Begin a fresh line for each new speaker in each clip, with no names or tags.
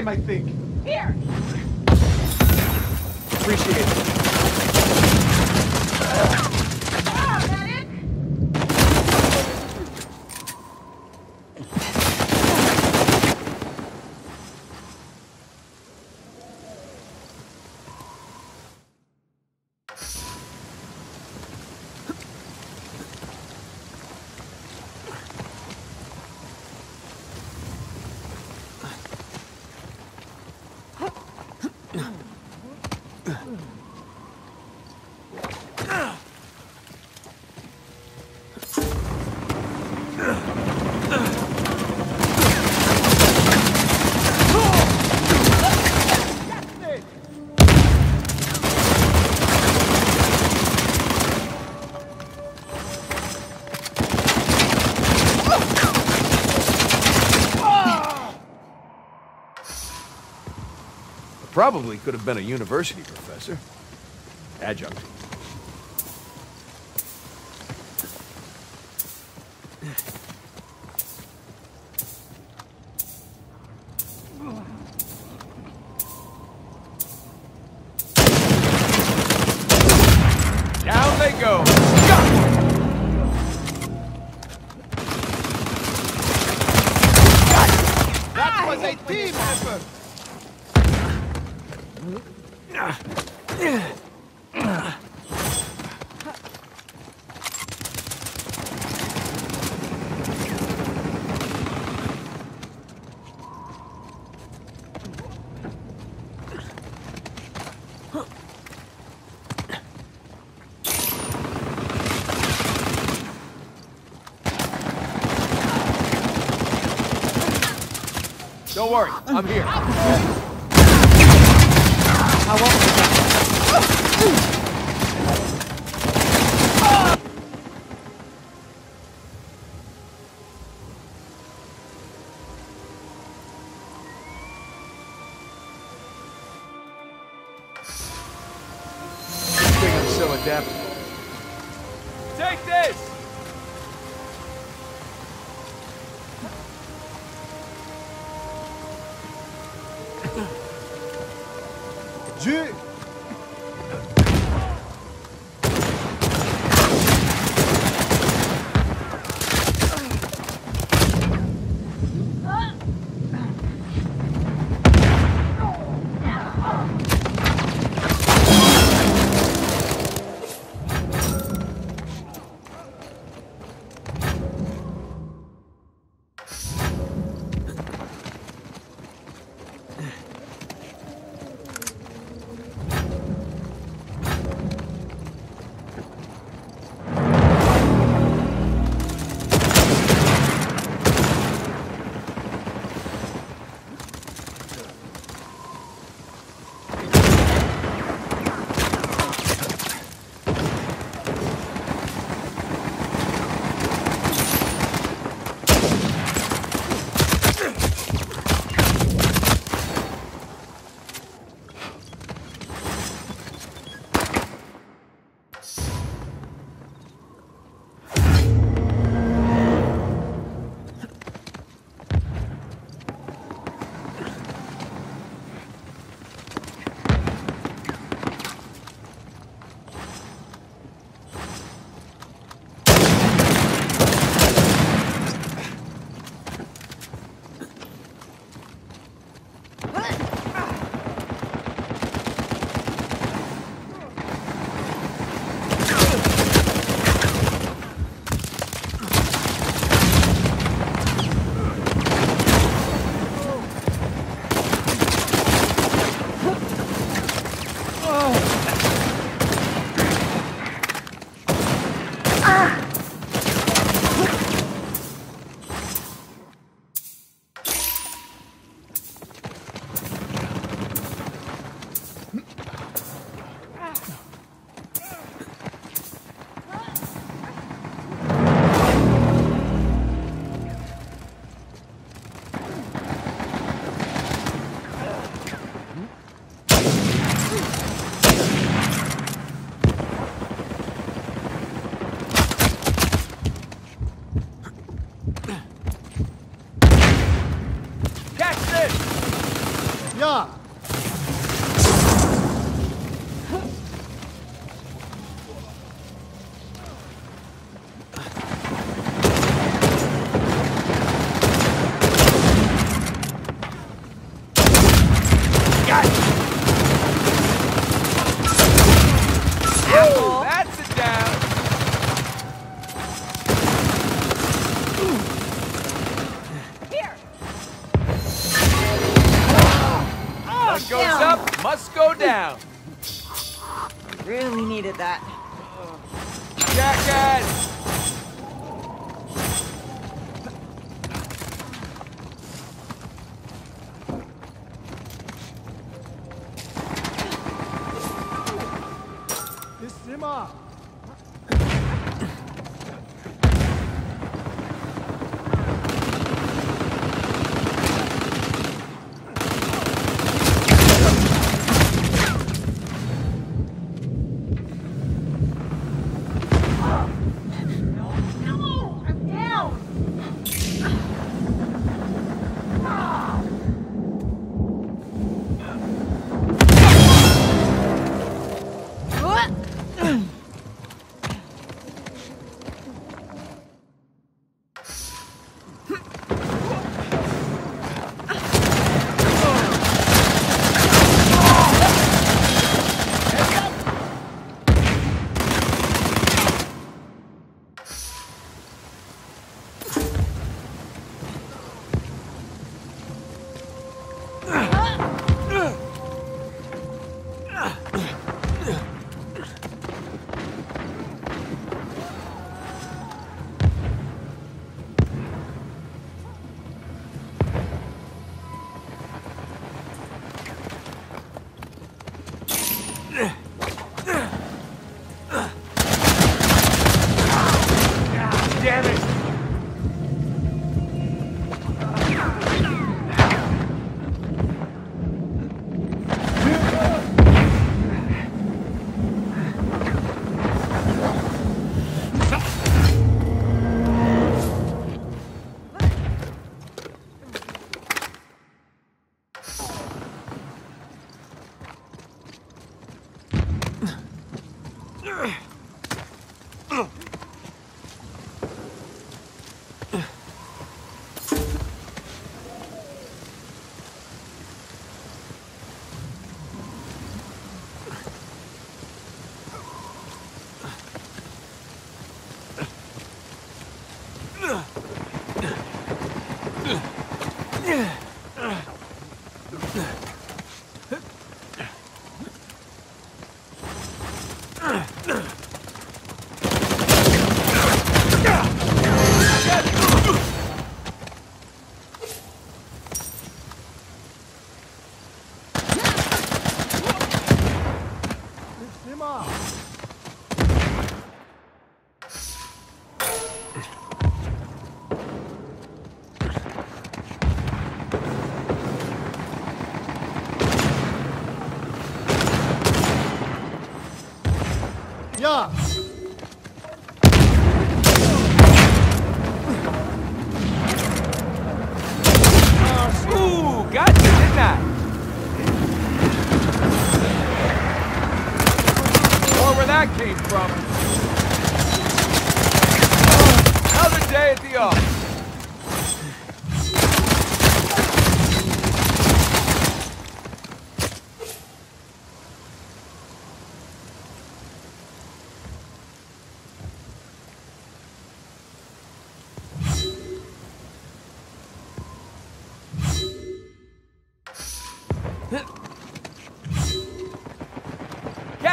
time, I think.
Here!
Appreciate it.
Ah, medic!
Probably could have been a university professor. Adjunct. Down they go.
That was a team effort!
Don't worry, I'm here. Good thing I'm so adaptable. down.
I
really needed that.
Jackass!
This
Simmer!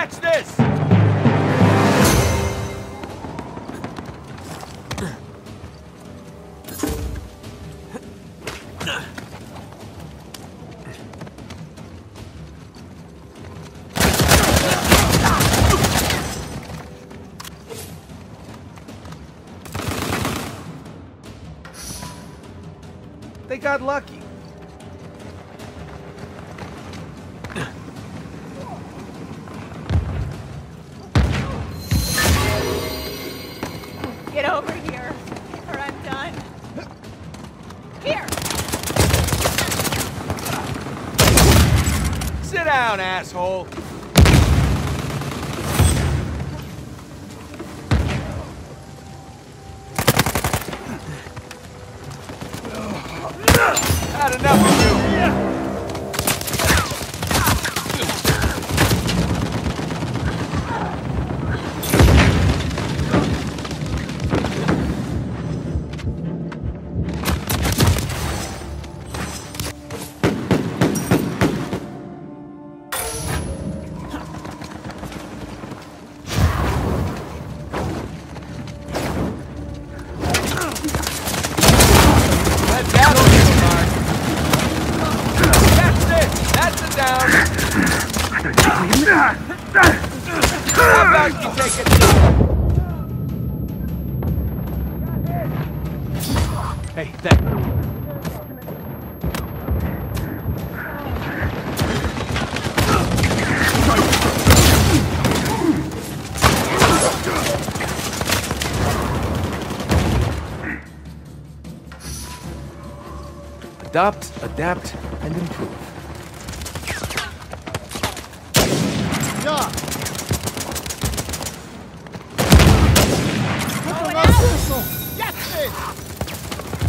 watch
this!
They got lucky. asshole.
Adopt, adapt, and improve.
Yeah.
Going
Nas
out.
missile. Get it.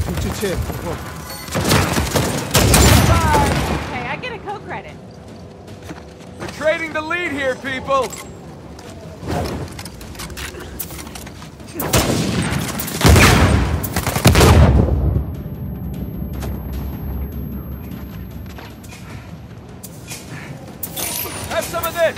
Ucicie. Whoa.
Okay, I get a co-credit.
We're trading the lead here, people! This!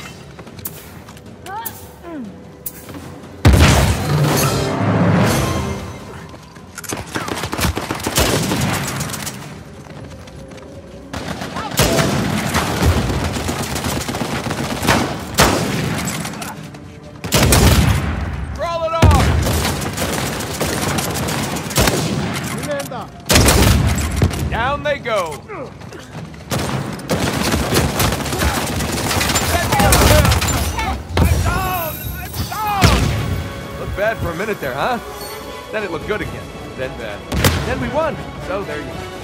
Crawl it off!
Linda.
Down they go! Bad for a minute there, huh? Then it looked good again. Then bad. Then we won. So there you go.